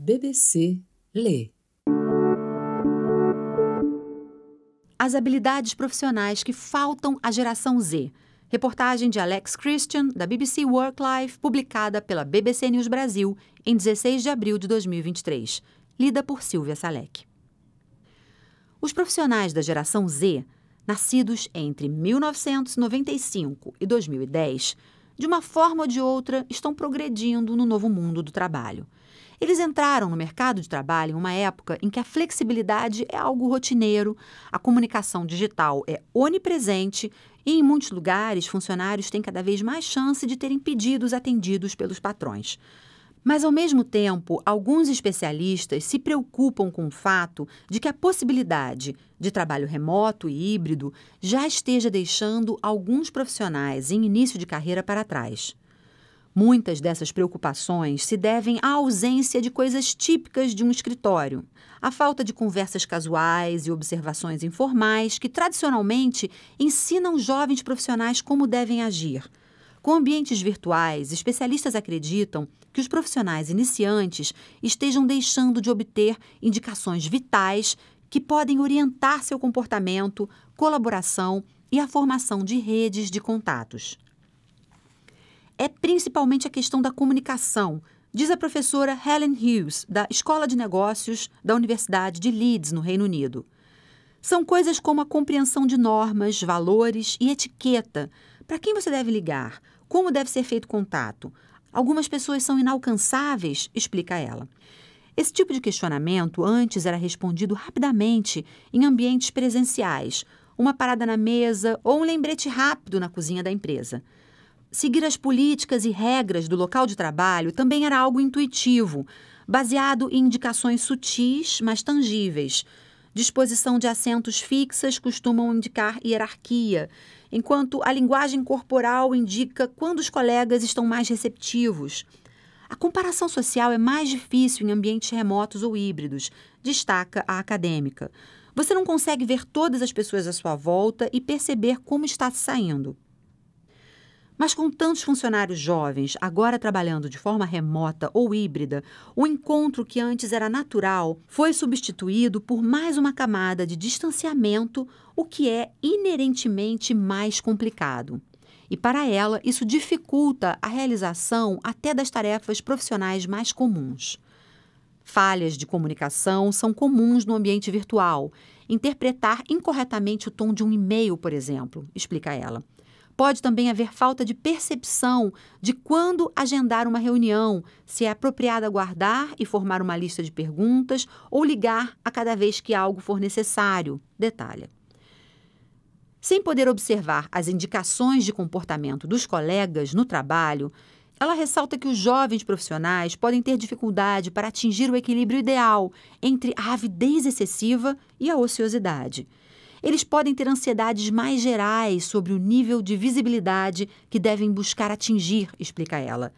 BBC Lê As habilidades profissionais que faltam à geração Z. Reportagem de Alex Christian, da BBC Work Life, publicada pela BBC News Brasil em 16 de abril de 2023. Lida por Silvia Salek. Os profissionais da geração Z, nascidos entre 1995 e 2010, de uma forma ou de outra estão progredindo no novo mundo do trabalho. Eles entraram no mercado de trabalho em uma época em que a flexibilidade é algo rotineiro, a comunicação digital é onipresente e, em muitos lugares, funcionários têm cada vez mais chance de terem pedidos atendidos pelos patrões. Mas, ao mesmo tempo, alguns especialistas se preocupam com o fato de que a possibilidade de trabalho remoto e híbrido já esteja deixando alguns profissionais em início de carreira para trás. Muitas dessas preocupações se devem à ausência de coisas típicas de um escritório, à falta de conversas casuais e observações informais que tradicionalmente ensinam jovens profissionais como devem agir. Com ambientes virtuais, especialistas acreditam que os profissionais iniciantes estejam deixando de obter indicações vitais que podem orientar seu comportamento, colaboração e a formação de redes de contatos é principalmente a questão da comunicação, diz a professora Helen Hughes, da Escola de Negócios da Universidade de Leeds, no Reino Unido. São coisas como a compreensão de normas, valores e etiqueta. Para quem você deve ligar? Como deve ser feito contato? Algumas pessoas são inalcançáveis, explica ela. Esse tipo de questionamento antes era respondido rapidamente em ambientes presenciais, uma parada na mesa ou um lembrete rápido na cozinha da empresa. Seguir as políticas e regras do local de trabalho também era algo intuitivo, baseado em indicações sutis, mas tangíveis. Disposição de assentos fixas costumam indicar hierarquia, enquanto a linguagem corporal indica quando os colegas estão mais receptivos. A comparação social é mais difícil em ambientes remotos ou híbridos, destaca a acadêmica. Você não consegue ver todas as pessoas à sua volta e perceber como está se saindo. Mas com tantos funcionários jovens agora trabalhando de forma remota ou híbrida, o encontro que antes era natural foi substituído por mais uma camada de distanciamento, o que é inerentemente mais complicado. E para ela, isso dificulta a realização até das tarefas profissionais mais comuns. Falhas de comunicação são comuns no ambiente virtual. Interpretar incorretamente o tom de um e-mail, por exemplo, explica ela. Pode também haver falta de percepção de quando agendar uma reunião, se é apropriado aguardar e formar uma lista de perguntas ou ligar a cada vez que algo for necessário, detalha. Sem poder observar as indicações de comportamento dos colegas no trabalho, ela ressalta que os jovens profissionais podem ter dificuldade para atingir o equilíbrio ideal entre a avidez excessiva e a ociosidade eles podem ter ansiedades mais gerais sobre o nível de visibilidade que devem buscar atingir, explica ela.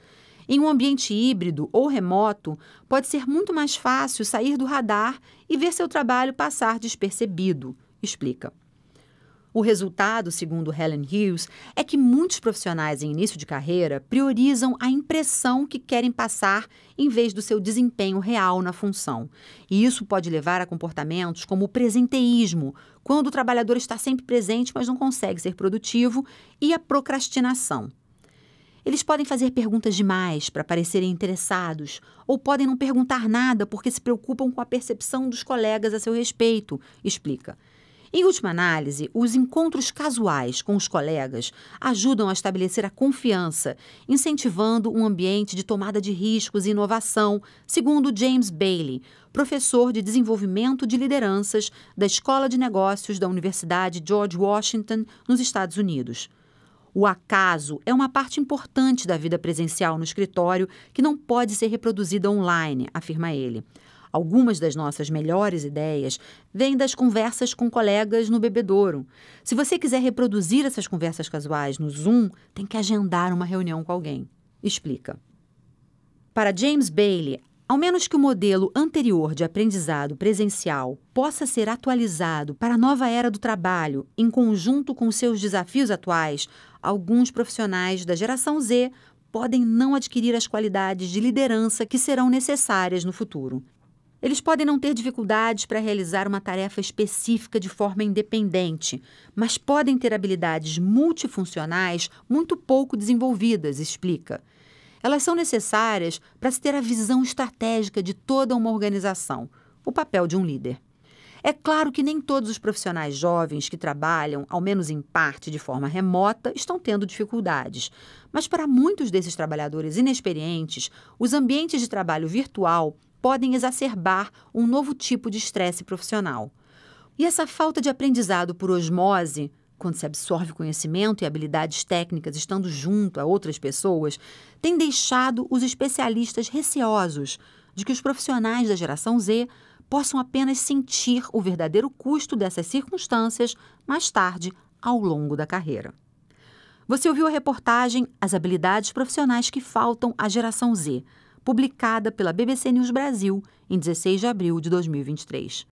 Em um ambiente híbrido ou remoto, pode ser muito mais fácil sair do radar e ver seu trabalho passar despercebido, explica. O resultado, segundo Helen Hughes, é que muitos profissionais em início de carreira priorizam a impressão que querem passar em vez do seu desempenho real na função. E isso pode levar a comportamentos como o presenteísmo, quando o trabalhador está sempre presente, mas não consegue ser produtivo, e a procrastinação. Eles podem fazer perguntas demais para parecerem interessados, ou podem não perguntar nada porque se preocupam com a percepção dos colegas a seu respeito, explica. Em última análise, os encontros casuais com os colegas ajudam a estabelecer a confiança, incentivando um ambiente de tomada de riscos e inovação, segundo James Bailey, professor de desenvolvimento de lideranças da Escola de Negócios da Universidade George Washington, nos Estados Unidos. O acaso é uma parte importante da vida presencial no escritório que não pode ser reproduzida online, afirma ele. Algumas das nossas melhores ideias vêm das conversas com colegas no bebedouro. Se você quiser reproduzir essas conversas casuais no Zoom, tem que agendar uma reunião com alguém. Explica. Para James Bailey, ao menos que o modelo anterior de aprendizado presencial possa ser atualizado para a nova era do trabalho, em conjunto com seus desafios atuais, alguns profissionais da geração Z podem não adquirir as qualidades de liderança que serão necessárias no futuro. Eles podem não ter dificuldades para realizar uma tarefa específica de forma independente, mas podem ter habilidades multifuncionais muito pouco desenvolvidas, explica. Elas são necessárias para se ter a visão estratégica de toda uma organização, o papel de um líder. É claro que nem todos os profissionais jovens que trabalham, ao menos em parte de forma remota, estão tendo dificuldades. Mas para muitos desses trabalhadores inexperientes, os ambientes de trabalho virtual podem exacerbar um novo tipo de estresse profissional. E essa falta de aprendizado por osmose quando se absorve conhecimento e habilidades técnicas estando junto a outras pessoas, tem deixado os especialistas receosos de que os profissionais da geração Z possam apenas sentir o verdadeiro custo dessas circunstâncias mais tarde, ao longo da carreira. Você ouviu a reportagem As habilidades profissionais que faltam à geração Z, publicada pela BBC News Brasil em 16 de abril de 2023.